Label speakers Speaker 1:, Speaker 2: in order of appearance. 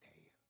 Speaker 1: Stay.